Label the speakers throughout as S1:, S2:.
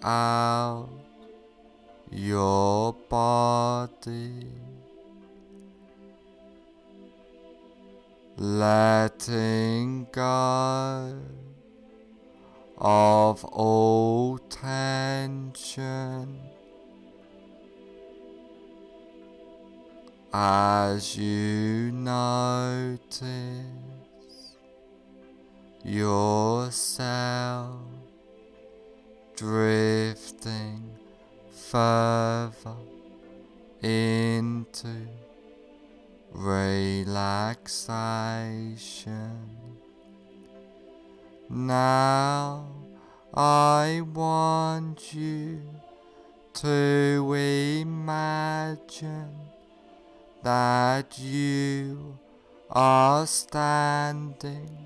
S1: throughout your body, letting go of all tension. As you notice yourself drifting further into relaxation. Now I want you to imagine that you are standing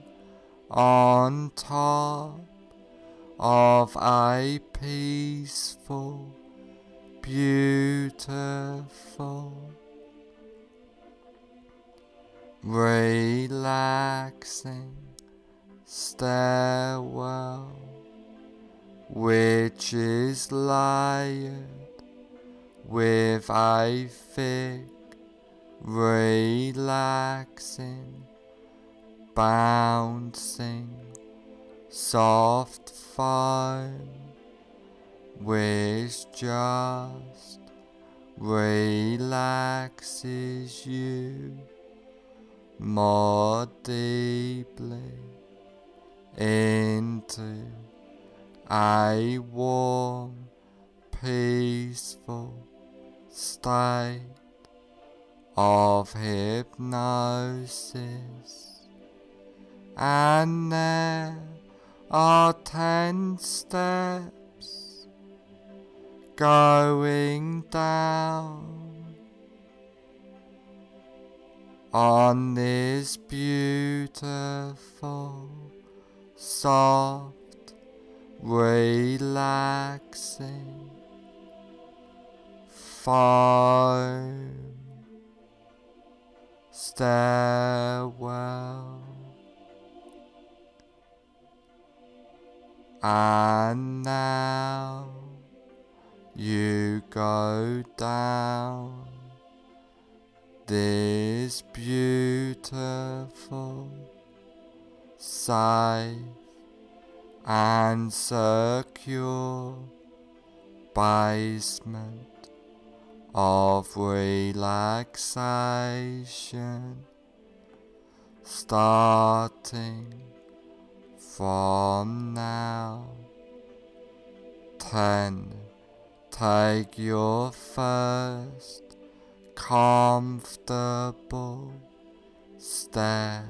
S1: on top of a peaceful, beautiful, relaxing stairwell which is layered with a thick relaxing, bouncing, soft foam which just relaxes you more deeply into a warm, peaceful state of hypnosis, and there are ten steps going down on this beautiful, soft, relaxing foam stairwell and now you go down this beautiful safe and secure basement of relaxation starting from now. Ten, Take your first comfortable step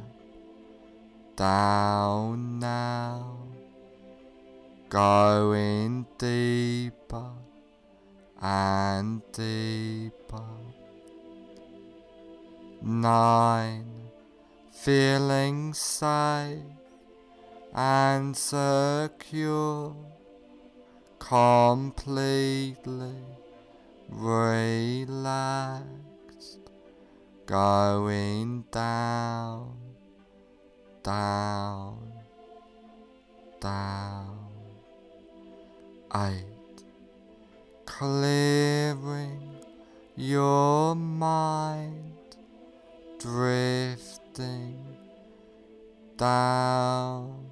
S1: down now, going deeper and deeper. Nine, feeling safe and secure, completely relaxed, going down, down, down. Eight, clearing your mind, drifting down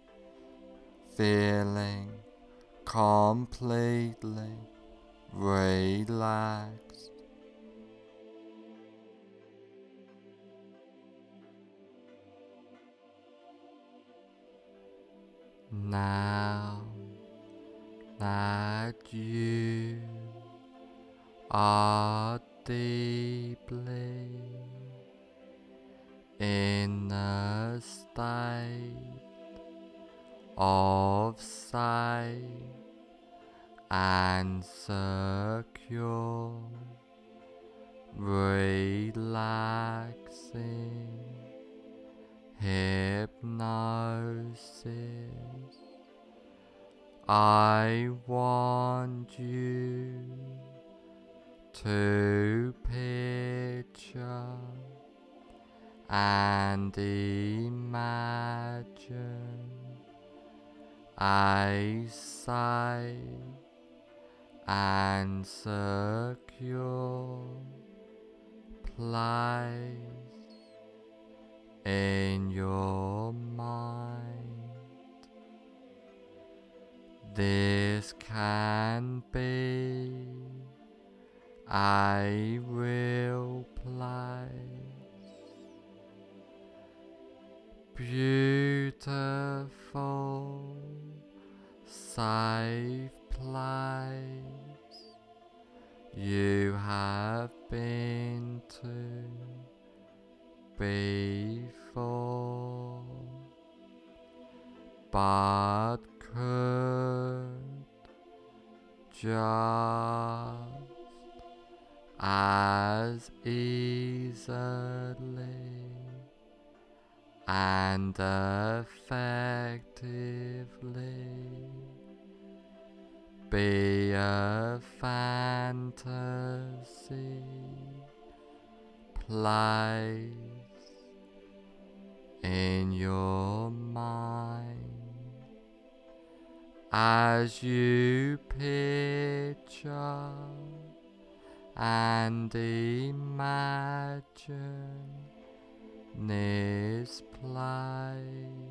S1: feeling completely relaxed. Now that you are deeply in a state of safe and circle, relaxing hypnosis. I want you to picture and imagine a sigh and secure place in your mind. This can be I will place, beautiful, safe place you have been to before, but could just as easily and effectively be a fantasy place in your mind as you picture and imagine this place.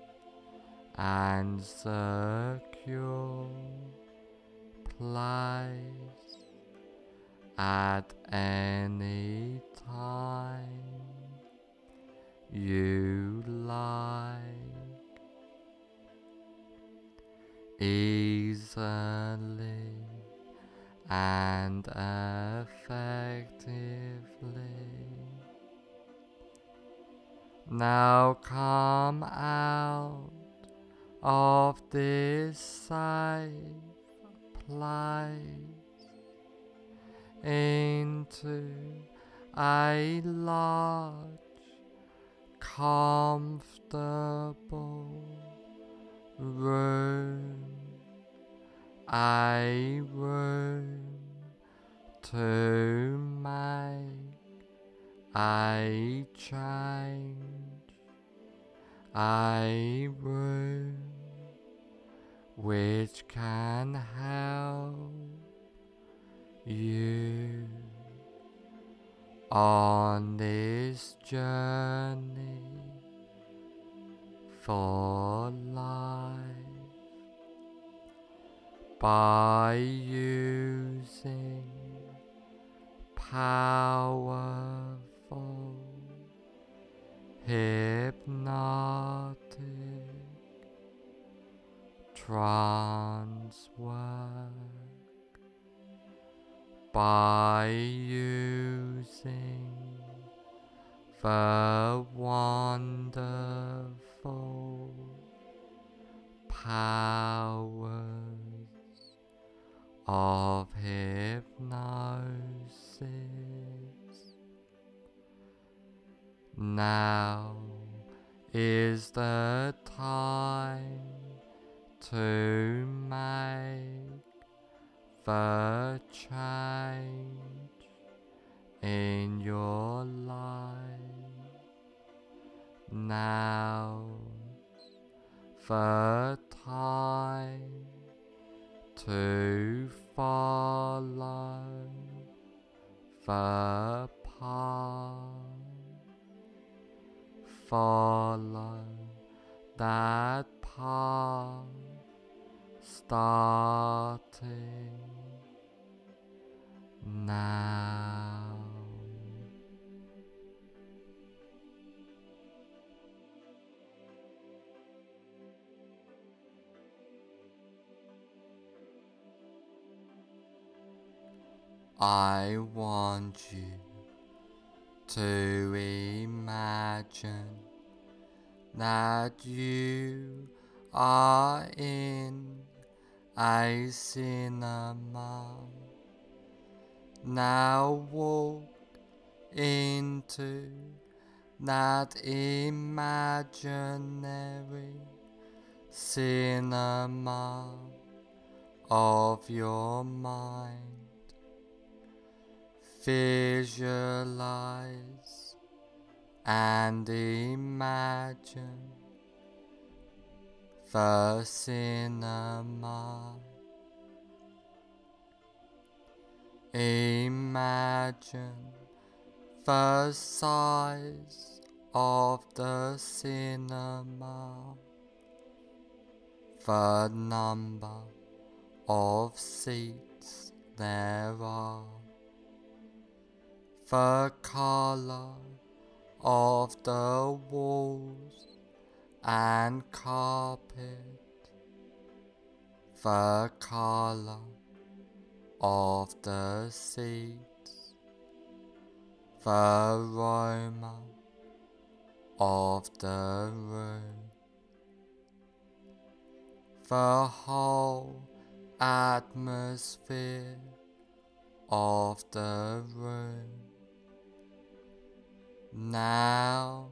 S1: and secure place at any time you like easily and effectively. Now come out of this safe place into a large, comfortable room, a room to make a change, a room which can help you on this journey for life by using powerful hypnotic trance work by using the wonderful powers of hypnosis. Now is the time to make the change in your life. Now the time to follow the path. Follow that path starting now. I want you to imagine that you are in a cinema. Now walk into that imaginary cinema of your mind. Visualize and imagine the cinema. Imagine the size of the cinema, the number of seats there are, the color of the walls and carpet, the color of the seats, the aroma of the room, the whole atmosphere of the room. Now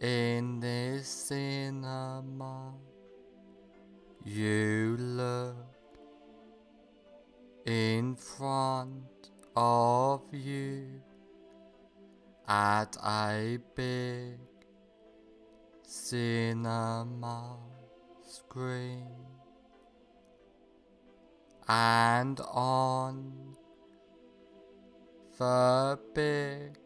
S1: in this cinema, you look in front of you at a big cinema screen. And on the big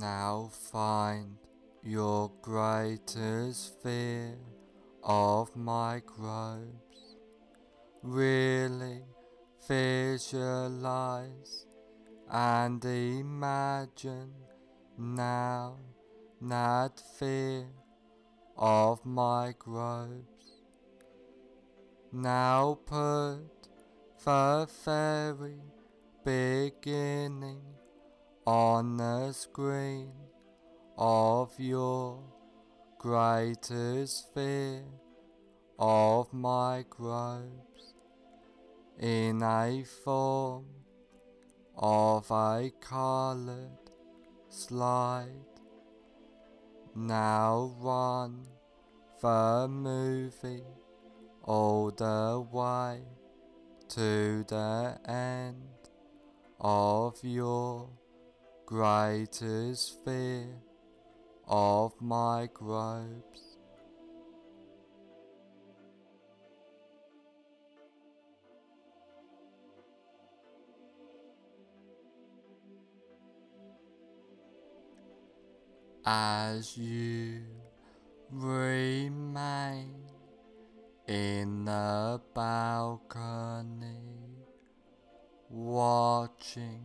S1: Now find your greatest fear of microbes. Really visualize and imagine now that fear of microbes. Now put the very beginning on the screen of your greatest fear of microbes in a form of a colored slide. Now run the movie all the way to the end of your greatest fear of my microbes. As you remain in the balcony, watching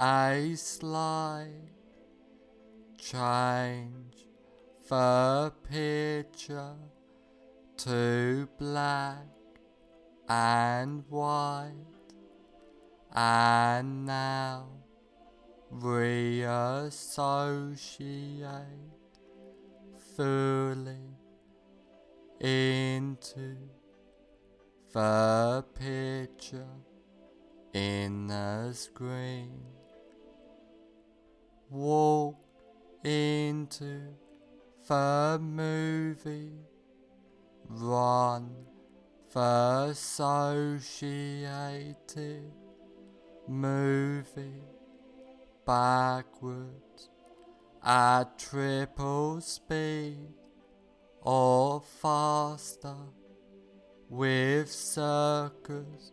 S1: a slide. Change the picture to black and white. And now reassociate fully into the picture in the screen. Walk into the movie. Run the associated movie. Backwards. At triple speed or faster. With circus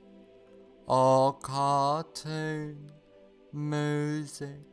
S1: or cartoon music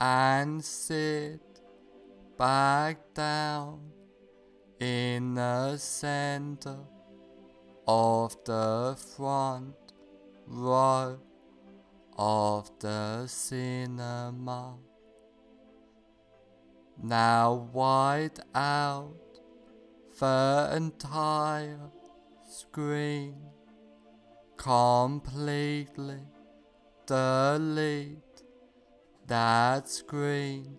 S1: and sit back down in the center of the front row of the cinema. Now wide out the entire screen, completely delete that screen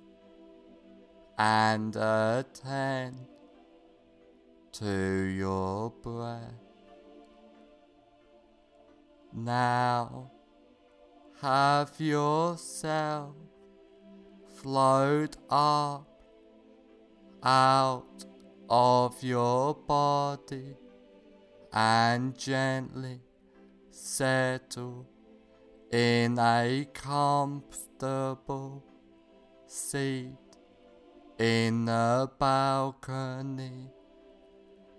S1: and attend to your breath. Now have yourself float up out of your body and gently settle in a comfortable seat in the balcony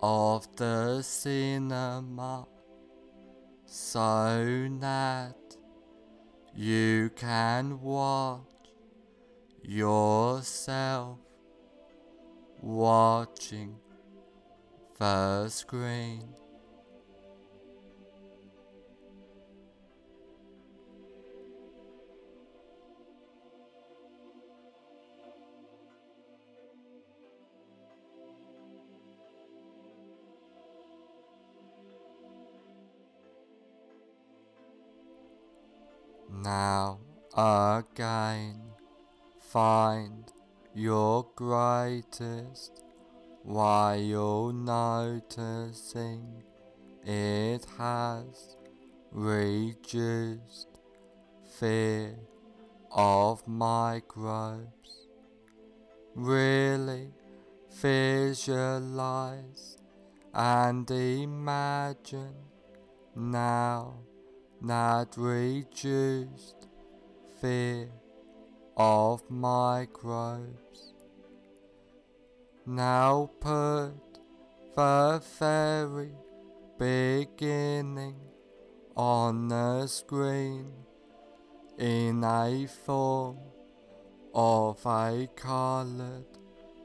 S1: of the cinema so that you can watch yourself watching the screen. Now again, find your greatest while noticing it has reduced fear of microbes. Really visualize and imagine now that reduced fear of microbes. Now put the very beginning on the screen in a form of a colored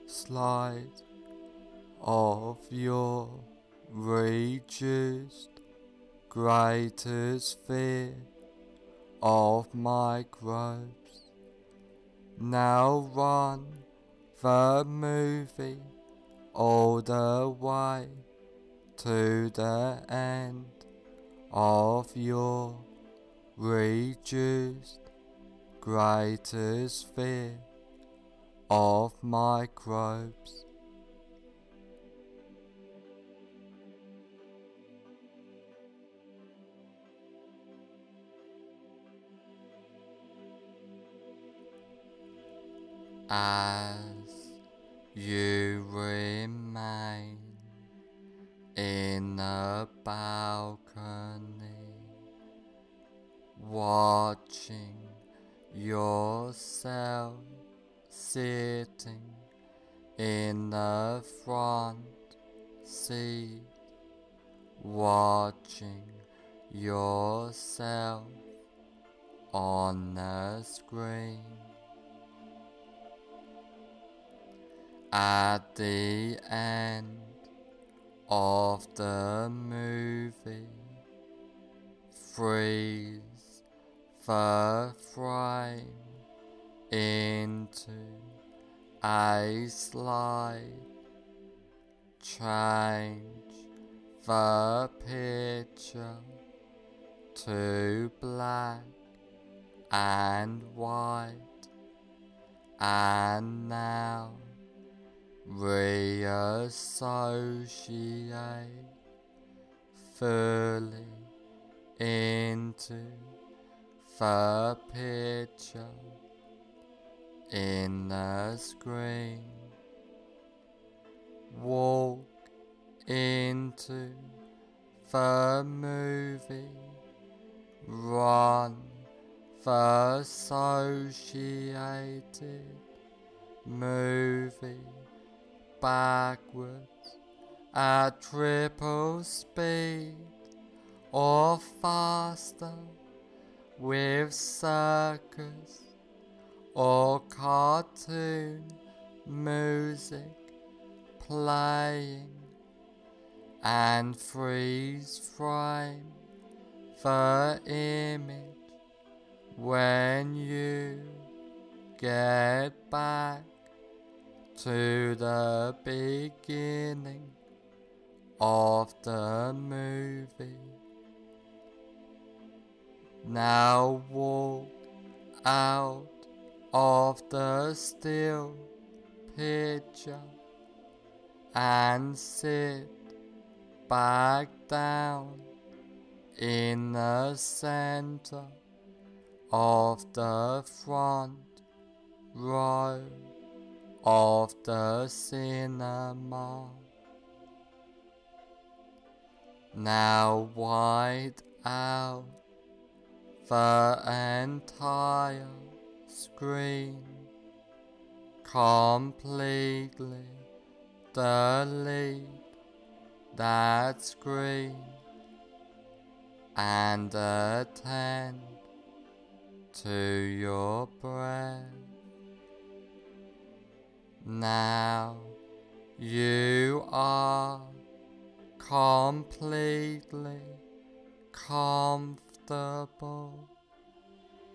S1: slide of your reduced greatest fear of microbes. Now run the movie all the way to the end of your reduced greatest fear of microbes. As you remain in and now reassociate fully into the picture in the screen. Walk into the movie. Run associated movie backwards at triple speed or faster with circus or cartoon music playing and freeze frame the image when you get back to the beginning of the movie. Now walk out of the still picture and sit back down in the center of the front row of the cinema. Now wide out the entire screen completely delete that screen and attend to your breath. Now you are completely comfortable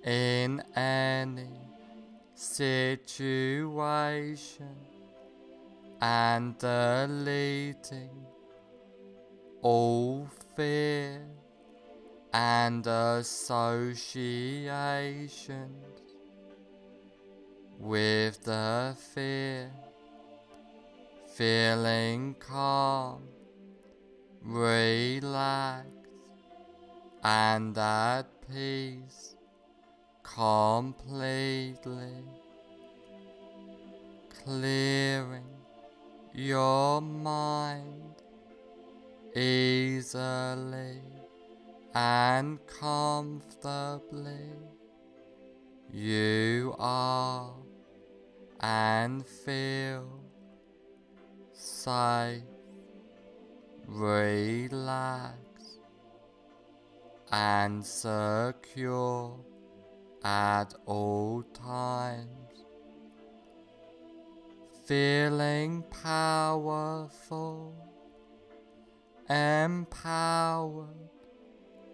S1: in any situation and deleting all fear and associations with the fear, feeling calm, relaxed, and at peace completely, clearing your mind easily and comfortably. You are and feel safe, relaxed, and secure at all times. Feeling powerful, empowered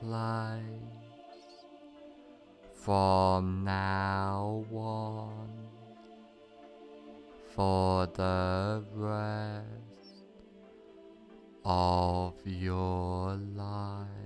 S1: place from now on for the rest of your life.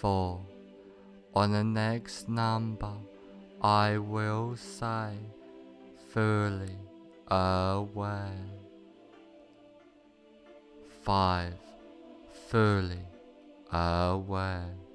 S1: four. On the next number, I will say fully aware. Five, fully aware.